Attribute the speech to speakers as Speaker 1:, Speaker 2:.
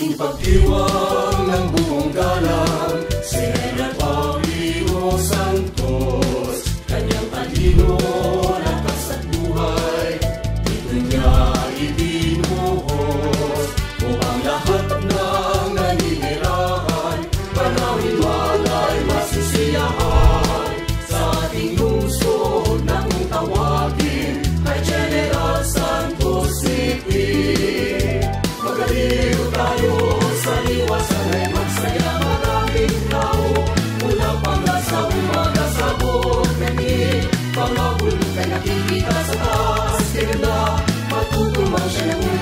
Speaker 1: Pagdiwang ng buong galang, Senat Paulino Santos, kanyang talino tayo sa liwasan ay magsaya maraming tao Mula pangas sa umaga sa buong nangin Pangabulog ay nakikita sa taas Kaya na matutumang siya ng